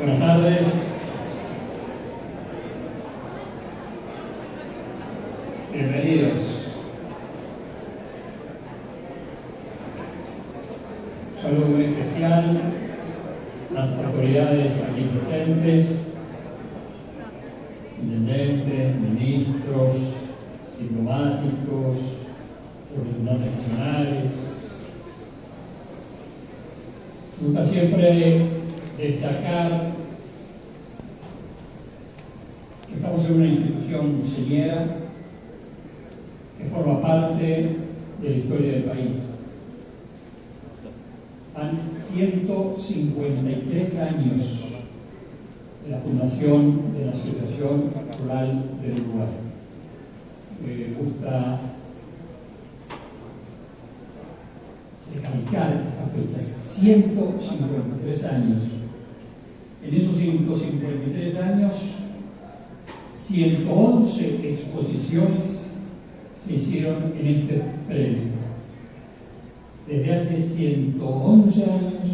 Buenas tardes. Bienvenidos. Un saludo muy especial a las autoridades aquí presentes, intendentes, ministros, diplomáticos, representantes nacionales. Me gusta siempre destacar que estamos en una institución señera que forma parte de la historia del país. Han 153 años de la fundación de la Del Uruguay. Me gusta recalcar estas fechas, 153 años. En esos 153 años, 111 exposiciones se hicieron en este predio. Desde hace 111 años,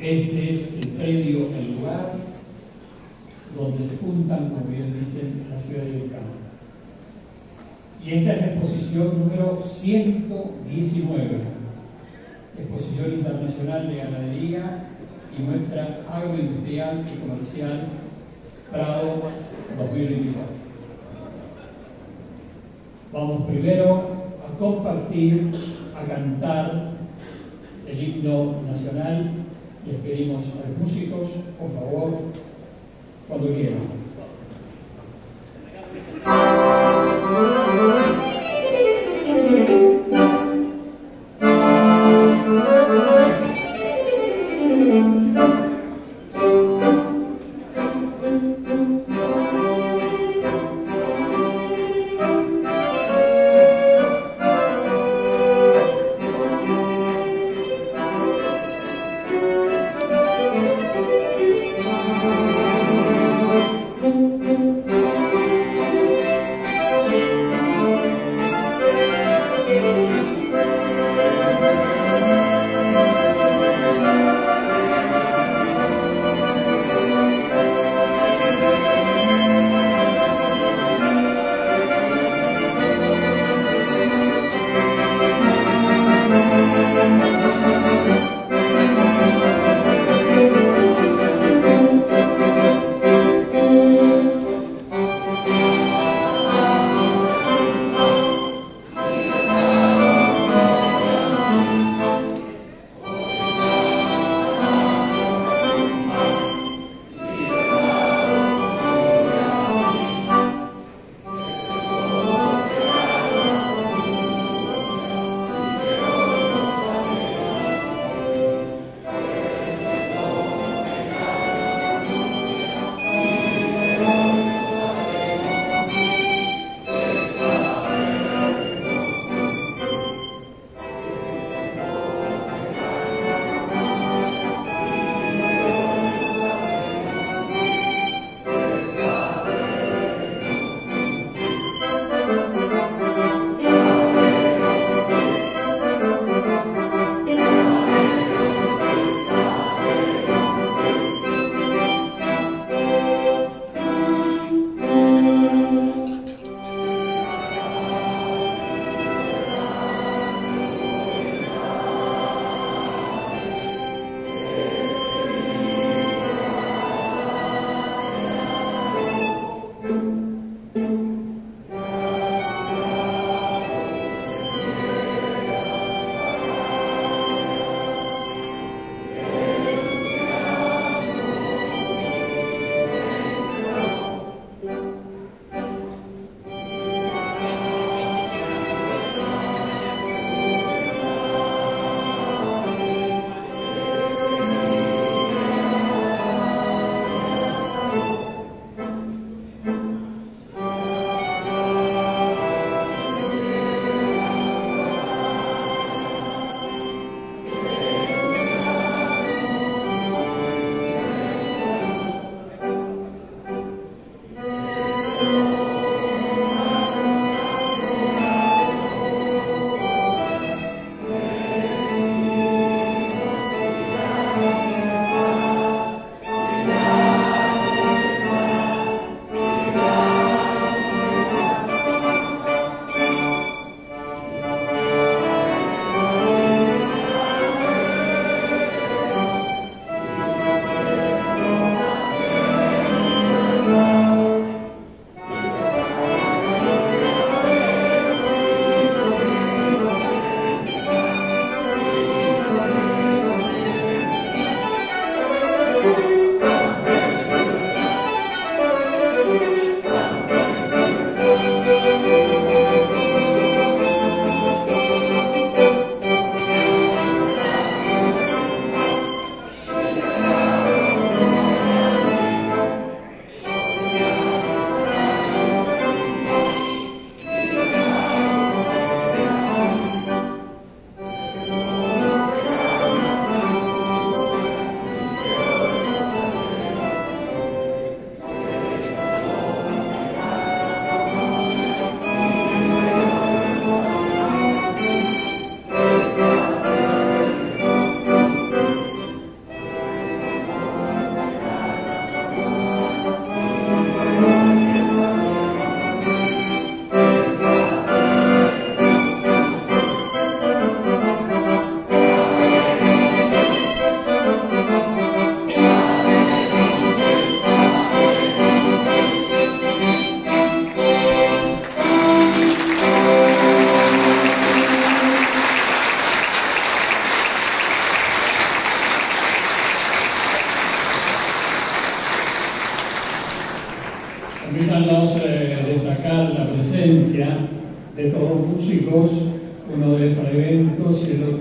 este es el predio, el lugar donde se juntan, como bien dicen, las ciudades del campo. Y esta es la exposición número 119, exposición internacional de ganadería y muestra agroindustrial y comercial Prado 2024. Vamos primero a compartir, a cantar el himno nacional. Les pedimos a los músicos, por favor, cuando quieran. músicos,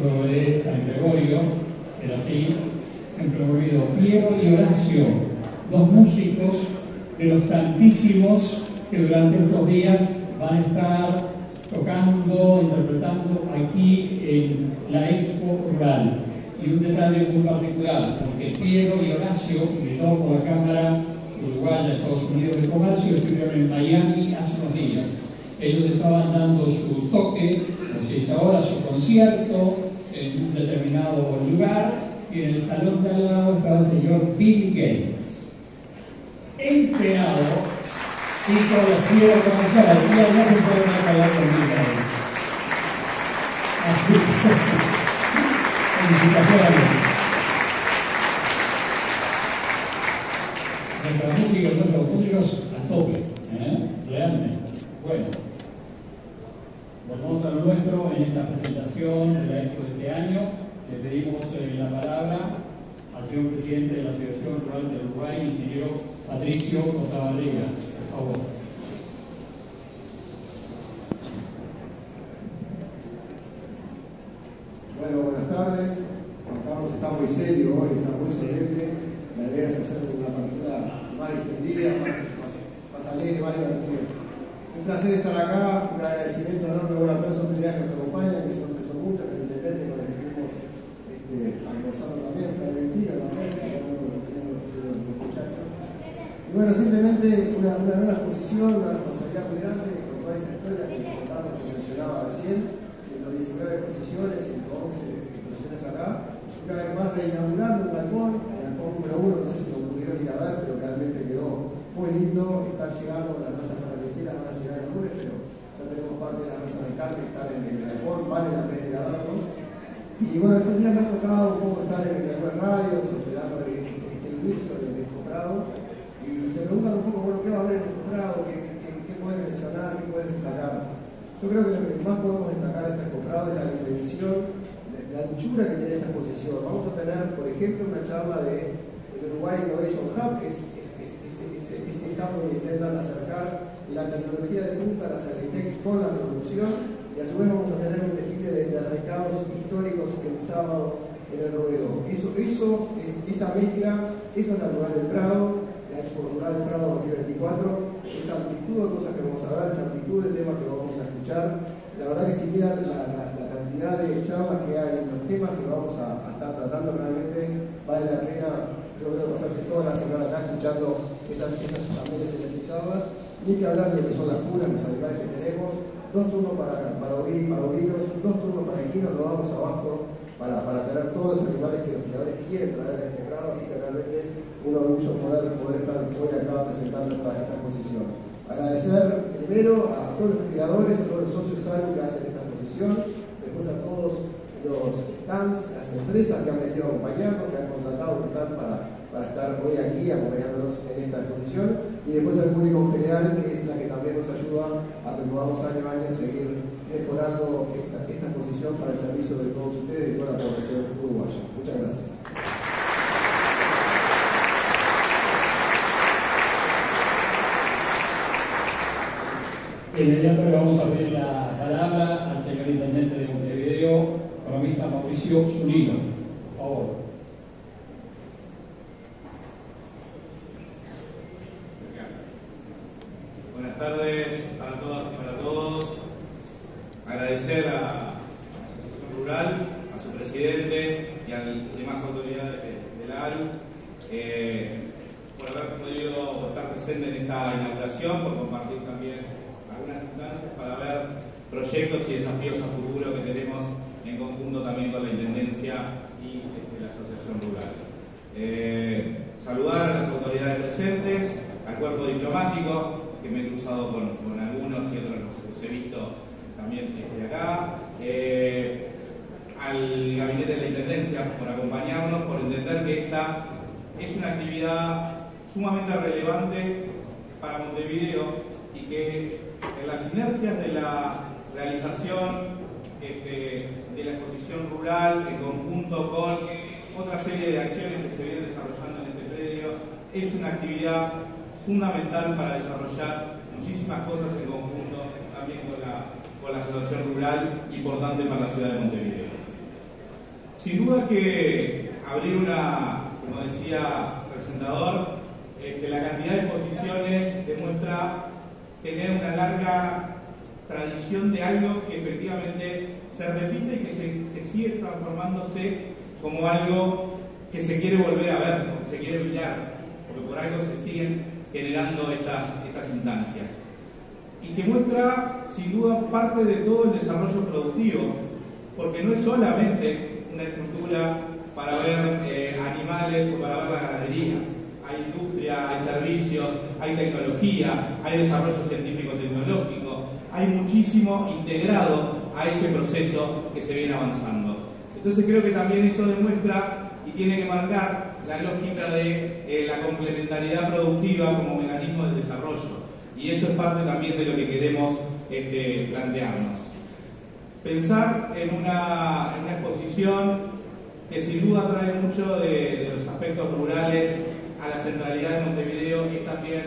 De San Gregorio, era así, siempre olvido, Piero y Horacio, dos músicos de los tantísimos que durante estos días van a estar tocando, interpretando aquí en la Expo Rural. Y un detalle muy particular, porque Piero y Horacio, invitados por la Cámara Uruguaya Estados Unidos de Comercio, estuvieron en Miami hace unos días. Ellos estaban dando su toque, se dice ahora, su concierto en un determinado lugar, y en el salón de al lado estaba el señor Bill Gates, empleado y con los quiero conocer, al día no se pueden acabar con Bill Gates. Así que, felicitaciones. nuestra música y nuestros músicos a tope, ¿eh? realmente. Bueno, volvamos a lo nuestro en esta presentación de la expo de este año. Le pedimos eh, la palabra al señor presidente de la Asociación Rural del Uruguay, ingeniero Patricio Cotabarriga. Por favor. Bueno, buenas tardes. Juan Carlos está muy serio hoy, está muy solemne. La idea es hacer una partida más distendida, más, más, alegre, más divertida. Un placer estar acá, un agradecimiento enorme a todas las autoridades que nos acompañan, que son, que son muchas, el intendente con el que estuvimos este, almorzando también, Fray Mentira también, los, muchachos. Y bueno, simplemente una, una una responsabilidad muy grande con toda esa historia que contamos, que mencionaba recién, 119 exposiciones, 111 exposiciones acá, una vez más reinaugurando un balcón, número uno, no sé si lo pudieron ir a ver, pero realmente quedó muy lindo. Están llegando las razas para lecheras, van a llegar el lunes, pero ya tenemos parte de las razas de carne que están en el galpón, vale la pena ir a verlo. Y bueno, estos días me ha tocado un poco estar en el web radio, esperando este, este, inicio del comprado. Y te preguntan un poco, bueno, ¿qué va a haber en el comprado? ¿Qué, qué, qué puedes mencionar? ¿Qué puedes destacar? Yo creo que lo que más podemos destacar de este comprado es la la anchura que tiene esta exposición. Vamos a tener, por ejemplo, una charla de, Uruguay Innovation Hub, que es, ese campo donde intentan acercar la tecnología de punta las arquitectos con la producción, y a su vez vamos a tener un desfile de, de recados históricos el sábado en el ruedo. Eso, eso es, esa mezcla, eso es la Rural del Prado, la Expo Rural del Prado 2024, esa amplitud de cosas que vamos a ver, esa amplitud de temas que vamos a escuchar. La verdad que si miran la de charlas que hay, los temas que vamos a, estar tratando, realmente vale la pena, yo creo, pasarse toda la semana acá escuchando esas, esas también charlas. Ni que hablar de lo que son las curas, los animales que tenemos, dos turnos para, para, para ovinos, dos turnos para equinos, lo damos abasto para, para tener todos los animales que los criadores quieren traer a este grado, así que realmente un orgullo poder, poder estar hoy acá presentando esta, esta exposición. Agradecer primero a todos los criadores, a todos los socios que hacen esta exposición, a todos los stands, las empresas que han venido a acompañarnos, que han contratado un stand para, para estar hoy aquí acompañándonos en esta exposición, y después al público en general, que es la que también nos ayuda a que podamos año a año seguir mejorando esta, exposición para el servicio de todos ustedes y toda la población uruguaya. Muchas gracias. Inmediato le vamos a abrir la que outros. Que me he cruzado con, algunos y otros los, he visto también desde acá, eh, al gabinete de la Intendencia por acompañarnos, por entender que esta es una actividad sumamente relevante para Montevideo y que en las sinergias de la realización este, de la exposición rural en conjunto con otra serie de acciones que se vienen desarrollando en este predio, es una actividad fundamental para desarrollar muchísimas cosas en conjunto también con la, con la situación rural importante para la ciudad de Montevideo. Sin duda que abrir una, como decía el presentador, este, la cantidad de posiciones demuestra tener una larga tradición de algo que efectivamente se repite y que, se, sigue transformándose como algo que se quiere volver a ver, se quiere brillar, porque por algo se siguen generando estas, instancias. Y que muestra sin duda parte de todo el desarrollo productivo, porque no es solamente una estructura para ver eh, animales o para ver la ganadería, hay industria, hay servicios, hay tecnología, hay desarrollo científico-tecnológico, hay muchísimo integrado a ese proceso que se viene avanzando. Entonces creo que también eso demuestra y tiene que marcar la lógica de eh, la complementariedad productiva como mecanismo del desarrollo. Y eso es parte también de lo que queremos este, plantearnos. Pensar en una, exposición que sin duda trae mucho de los aspectos rurales a la centralidad de Montevideo y también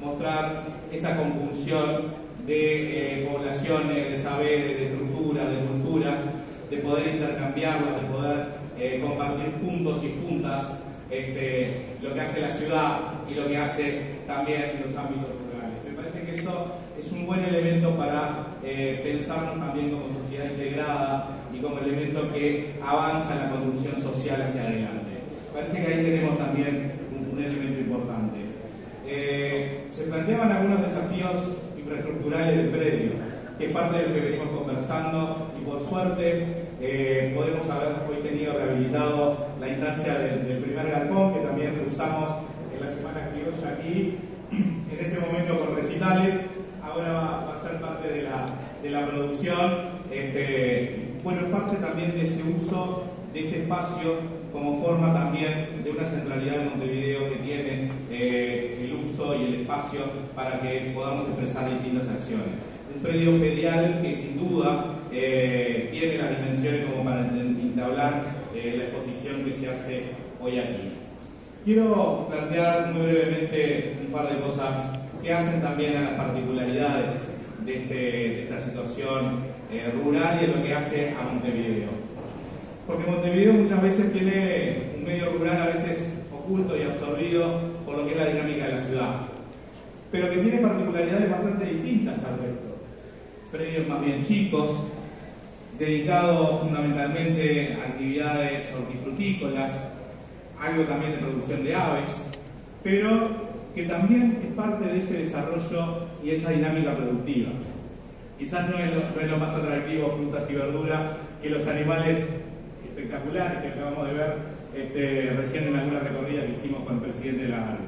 mostrar esa conjunción de eh, poblaciones, de saberes, de estructuras, de culturas, de poder intercambiarlas, de poder eh, compartir juntos y juntas este, lo que hace la ciudad y lo que hace también los ámbitos rurales. Me parece que eso es un buen elemento para eh, pensarnos también como sociedad integrada y como elemento que avanza en la construcción social hacia adelante. Parece que ahí tenemos también un elemento importante. Eh, se planteaban algunos desafíos infraestructurales del predio, que es parte de lo que venimos conversando y por suerte eh, podemos haber hoy tenido rehabilitado la instancia del, primer galpón, que también usamos en la semana criolla aquí, en ese momento con recitales, ahora va, a ser parte de la, de la producción, este, bueno, parte también de ese uso de este espacio como forma también de una centralidad de Montevideo que tiene eh, el uso y el espacio para que podamos expresar distintas acciones. Un predio ferial que sin duda eh, tiene las dimensiones como para entablar eh, la exposición que se hace hoy aquí. Quiero plantear muy brevemente un par de cosas que hacen también a las particularidades de, este, de esta situación rural y en lo que hace a Montevideo porque Montevideo muchas veces tiene un medio rural a veces oculto y absorbido por lo que es la dinámica de la ciudad, pero que tiene particularidades bastante distintas al resto. Predios más bien chicos, dedicados fundamentalmente a actividades hortifrutícolas, algo también de producción de aves, pero que también es parte de ese desarrollo y esa dinámica productiva. Quizás no es lo, no es lo más atractivo frutas y verduras que los animales espectaculares que acabamos de ver este, recién en alguna recorrida que hicimos con el presidente de la ARU.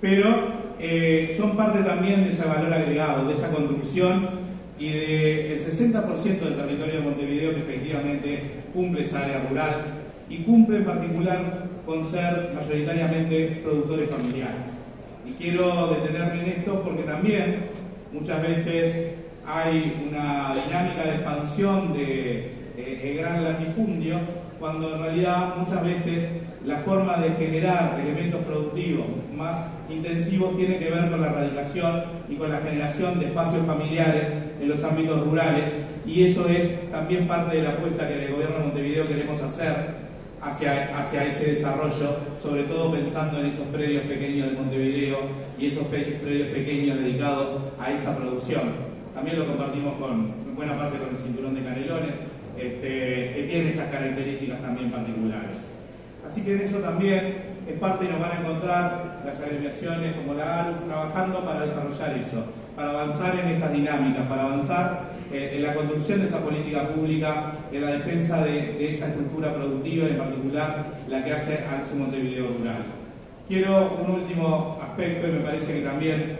Pero eh, son parte también de ese valor agregado, de esa construcción y del 60% del territorio de Montevideo que efectivamente cumple esa área rural y cumple en particular con ser mayoritariamente productores familiares. Y quiero detenerme en esto porque también muchas veces hay una dinámica de expansión de eh, gran latifundio cuando en realidad muchas veces la forma de generar elementos productivos más intensivos tiene que ver con la erradicación y con la generación de espacios familiares en los ámbitos rurales y eso es también parte de la apuesta que del gobierno de Montevideo queremos hacer hacia, hacia ese desarrollo, sobre todo pensando en esos predios pequeños de Montevideo y esos predios pequeños dedicados a esa producción. También lo compartimos con buena parte con el cinturón de Canelones, este, que tiene esas características también particulares. Así que en eso también es parte y nos van a encontrar las agremiaciones como la ARU trabajando para desarrollar eso, para avanzar en estas dinámicas, para avanzar eh, en la construcción de esa política pública, en la defensa de, esa estructura productiva, en particular la que hace a ese Montevideo rural. Quiero un último aspecto y me parece que también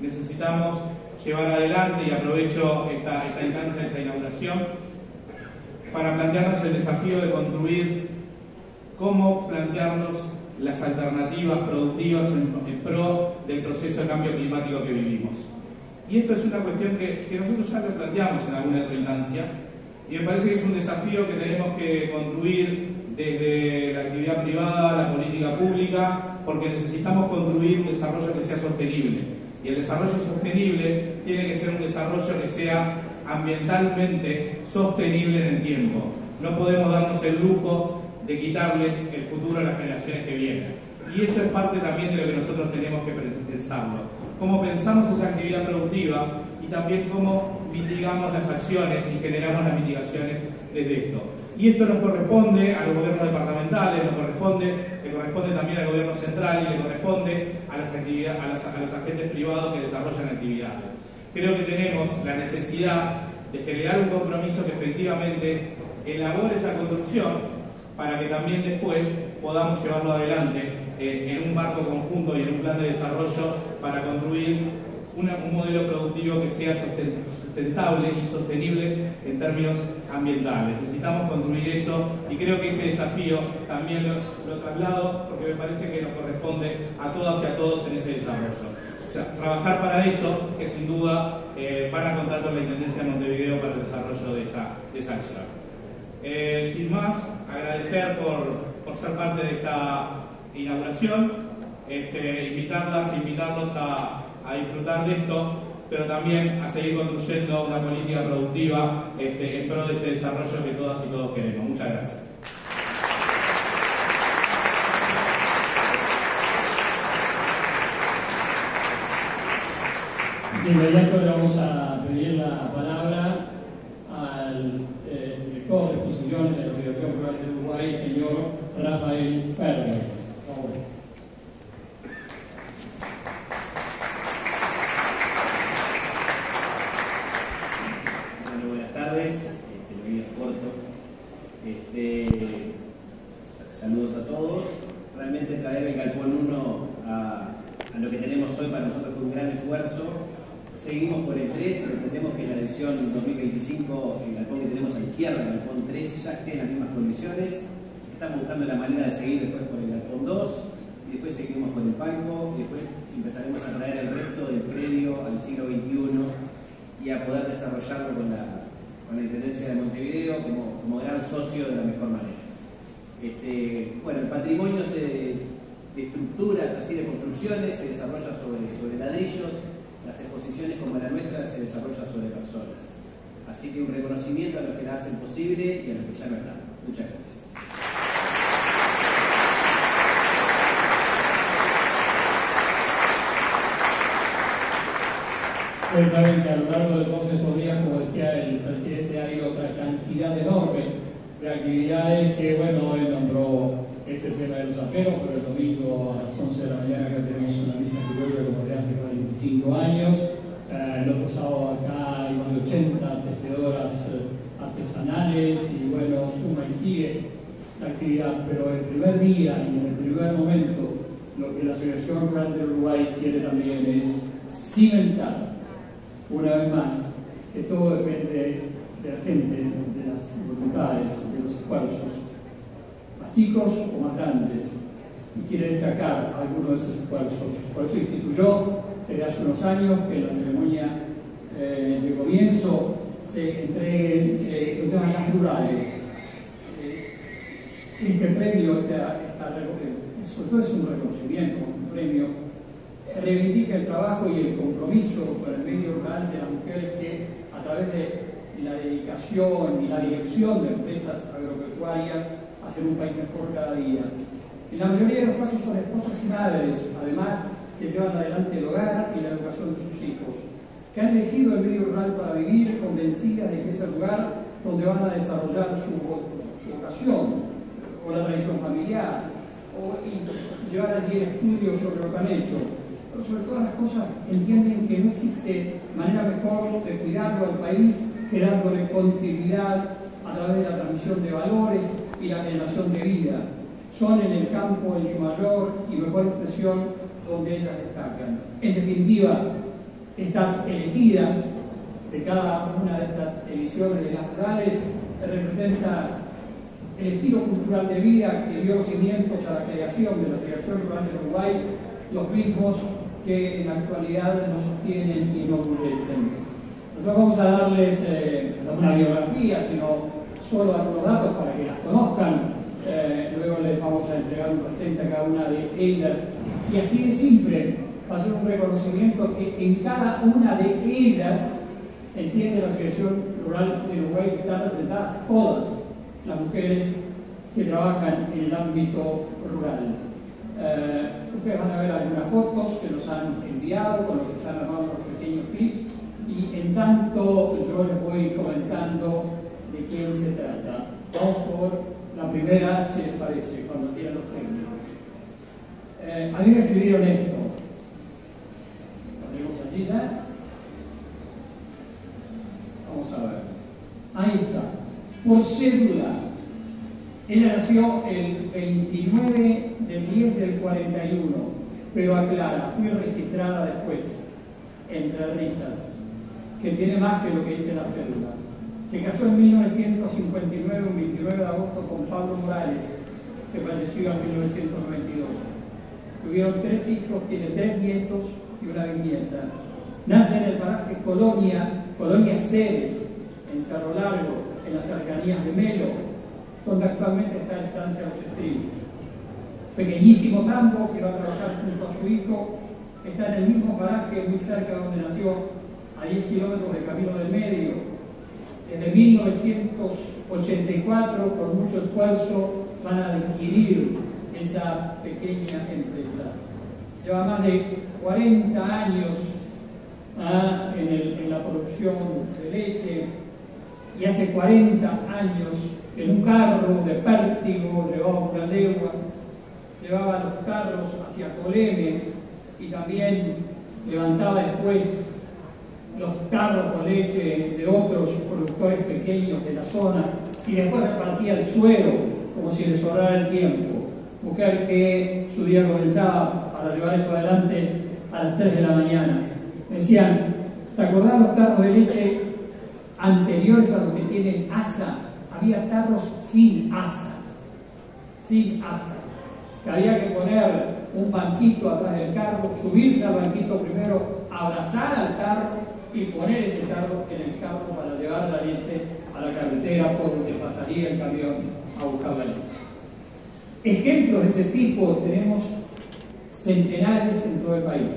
necesitamos llevar adelante y aprovecho esta, esta instancia, esta inauguración, para plantearnos el desafío de construir cómo plantearnos las alternativas productivas en, pro del proceso de cambio climático que vivimos. Y esto es una cuestión que, nosotros ya lo planteamos en alguna instancia, y me parece que es un desafío que tenemos que construir desde la actividad privada, la política pública, porque necesitamos construir un desarrollo que sea sostenible. Y el desarrollo sostenible tiene que ser un desarrollo que sea ambientalmente sostenible en el tiempo. No podemos darnos el lujo de quitarles el futuro a las generaciones que vienen. Y eso es parte también de lo que nosotros tenemos que pensarlo. Cómo pensamos esa actividad productiva y también cómo mitigamos las acciones y generamos las mitigaciones desde esto. Y esto nos corresponde a los gobiernos departamentales, nos corresponde, le corresponde también al gobierno central y le corresponde a, las actividades, a, los agentes privados que desarrollan actividades. Creo que tenemos la necesidad de generar un compromiso que efectivamente elabore esa construcción para que también después podamos llevarlo adelante eh, en un marco conjunto y en un plan de desarrollo para construir un modelo productivo que sea sustentable y sostenible en términos ambientales. Necesitamos construir eso y creo que ese desafío también lo, traslado porque me parece que nos corresponde a todas y a todos en ese desarrollo. Trabajar para eso, que sin duda eh, van a contar con la Intendencia de Montevideo para el desarrollo de esa, de esa acción. Eh, sin más, agradecer por, ser parte de esta inauguración, este, invitarlas, invitarlos a, a disfrutar de esto, pero también a seguir construyendo una política productiva este, en pro de ese desarrollo que todas y todos queremos. Muchas gracias. De inmediato le vamos a pedir la palabra al eh, de exposiciones de la Asociación Rural de Uruguay, señor Rafael Ferrer. Seguimos por el 3, pero entendemos que la edición 2025, el galpón que tenemos a la izquierda, el galpón 3, ya esté en las mismas condiciones. Estamos la manera de seguir después por el galpón 2, y después seguimos con el palco, y después empezaremos a traer el resto del predio al siglo XXI y a poder desarrollarlo con la, con la Intendencia de Montevideo como, como gran socio de la mejor manera. Este, bueno, el patrimonio de estructuras, así de construcciones, se desarrolla sobre, sobre ladrillos, las exposiciones como la nuestra se desarrollan sobre personas. Así que un reconocimiento a los que la hacen posible y a los que ya no están. Muchas gracias. Ustedes saben que a lo largo de todos estos días, como decía el presidente, hay otra cantidad enorme de actividades que, bueno, él nombró este tema de los aperos, pero el domingo a las 11 de la mañana que tenemos una misa criolla como de hace 45 años. Eh, el otro sábado acá hay más de 80 testedoras eh, artesanales y bueno, suma y sigue la actividad, pero el primer día y en el primer momento lo que la Asociación Rural de Uruguay quiere también es cimentar una vez más que todo depende de la gente, de las voluntades, de los esfuerzos chicos o más grandes, y quiere destacar algunos de esos esfuerzos. Por eso instituyó desde hace unos años que en la ceremonia eh, de comienzo se entreguen eh, los temas rurales. Eh, este premio, esta, sobre todo es un reconocimiento, un premio, reivindica el trabajo y el compromiso con el medio rural de las mujeres que a través de la dedicación y la dirección de empresas agropecuarias hacer un país mejor cada día. En la mayoría de los casos son esposas y madres, además, que llevan adelante el hogar y la educación de sus hijos, que han elegido el medio rural para vivir convencidas de que es el lugar donde van a desarrollar su, vocación o la tradición familiar, o llevar allí el estudio sobre lo que han hecho. Pero sobre todas las cosas entienden que no existe manera mejor de cuidarlo al país que dándole continuidad a través de la transmisión de valores y la generación de vida. Son en el campo, en su mayor y mejor expresión, donde ellas destacan. En definitiva, estas elegidas de cada una de estas ediciones de las rurales representa el estilo cultural de vida que dio cimientos a la creación de la Asociación Rural de Uruguay, los mismos que en la actualidad nos sostienen y nos orgullecen. Nosotros vamos a darles eh, una biografía, sino solo algunos datos para que las conozcan. Eh, luego les vamos a entregar un presente a cada una de ellas. Y así de simple, va a ser un reconocimiento que en cada una de ellas entiende la Asociación rural de Uruguay que están representadas todas las mujeres que trabajan en el ámbito rural. Eh, ustedes van a ver algunas fotos que nos han enviado con los que se han armado los pequeños clips y en tanto yo les voy comentando de quién se trata. Vamos por la primera, si les parece, cuando tienen los técnicos. Eh, a mí me escribieron esto. Allí. Vamos a ver. Ahí está. Por cédula. Ella nació el 29 del 10 del 41, pero aclara, fui registrada después, entre risas, que tiene más que lo que dice la cédula. Se casó en 1959, un 29 de agosto, con Pablo Morales, que falleció en 1992. Tuvieron tres hijos, tiene tres nietos y una bisnieta. Nace en el paraje Colonia, Colonia Ceres, en Cerro Largo, en las cercanías de Melo, donde actualmente está la estancia de los estribos. Pequeñísimo campo que va a trabajar junto a su hijo, está en el mismo paraje muy cerca de donde nació, a 10 kilómetros del Camino del Medio. Desde 1984, con mucho esfuerzo, van a adquirir esa pequeña empresa. Lleva más de 40 años ah, en, en la producción de leche, y hace 40 años en un carro de pértigo llevaba una legua, llevaba los carros hacia Coleme y también levantaba después los carros con leche de otros productores pequeños de la zona y después repartía el suero como si le sobrara el tiempo. Mujer que su día comenzaba para llevar esto adelante a las 3 de la mañana. decían, ¿te acordás los carros de leche anteriores a los que tienen asa, había tarros sin asa, sin asa, había que poner un banquito atrás del carro, subirse al banquito primero, abrazar al carro y poner ese carro en el carro para llevar la leche a la carretera por donde pasaría el camión a buscar la leche. Ejemplos de ese tipo tenemos centenares en todo el país.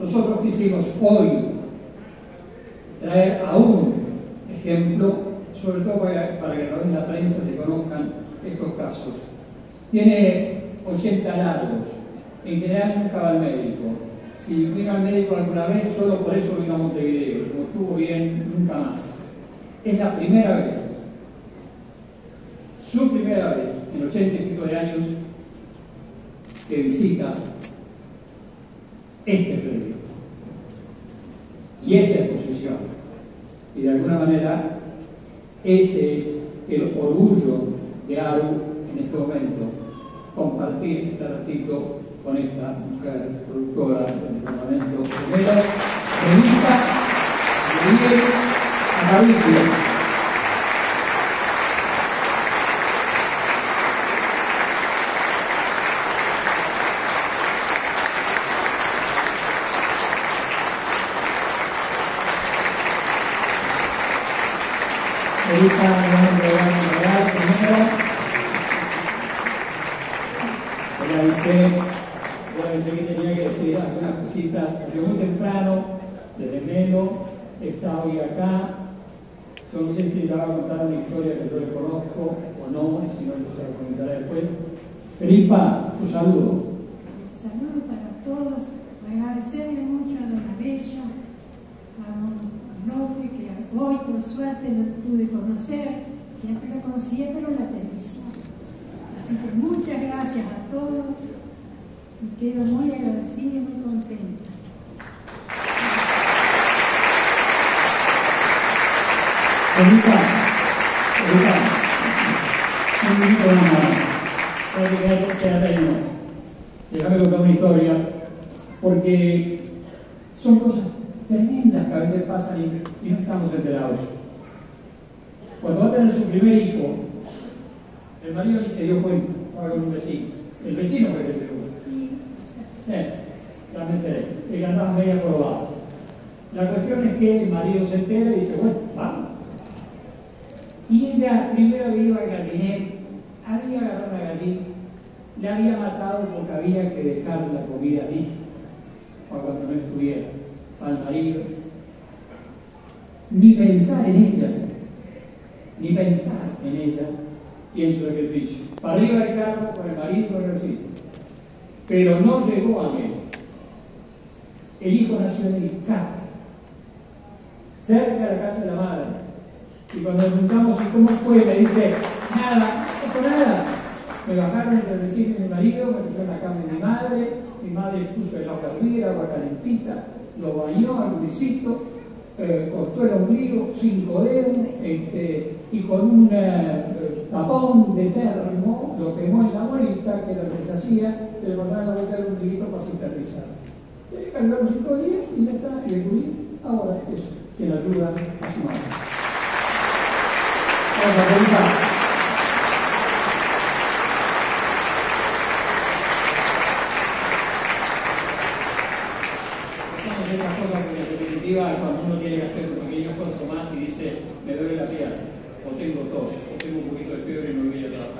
Nosotros quisimos hoy traer a un ejemplo, sobre todo para, que a través de la prensa se conozcan estos casos. Tiene 80 largos, en general nunca va al médico. Si vino al médico alguna vez, solo por eso vino a Montevideo, como estuvo bien, nunca más. Es la primera vez, su primera vez en 80 y pico de años, que visita este predio y esta exposición. Y de alguna manera, ese es el orgullo de Aru en este momento, compartir este ratito con esta mujer productora del departamento primero, Benita Miguel Amarillo. está hoy acá. Yo no sé si le va a contar una historia que yo le conozco o no, si no, se la comentaré después. Felipa, tu saludo. Saludo para todos, agradecerle mucho a Don Abello, a Don López, que hoy por suerte lo pude conocer, siempre lo conocía, pero la televisión. Así que muchas gracias a todos y quedo muy agradecida y muy contenta. Evita, un más, quédate más. Déjame contar una historia, porque son cosas tremendas que a veces pasan y, no estamos enterados. Cuando va a tener su primer hijo, el marido ni se dio cuenta, estaba con un vecino. El vecino fue que se dio. Eh, ya me enteré, que andaba medio acordado. La cuestión es que el marido se entera y dice, bueno, vamos y ella primero ido al gallinero, había agarrado una gallina, le había matado porque había que dejar la comida lista para cuando no estuviera, al marido. ni pensar en ella, ni pensar en ella y en su sacrificio. Para arriba del carro con el marido con el. Pero no llegó a México. El hijo nació en el campo, cerca de la casa de la madre. Y cuando nos preguntamos cómo fue, me dice, nada, no nada. Me bajaron entre decir mi marido, me pusieron la cama de mi madre, mi madre puso el agua hervida, agua calentita, lo bañó al luisito, eh, cortó el ombligo, cinco dedos, este, y con un eh, tapón de termo lo quemó en la vuelta, que era lo que se hacía, se le pasaba la vuelta del ombliguito para cicatrizar. Se le cargaron cinco días y ya está, y el gurí ahora es quien ayuda a su madre. cuando uno tiene que hacer un pequeño esfuerzo más y dice, me duele la piel, o tengo tos, o tengo un poquito de fiebre y me voy a trabajar.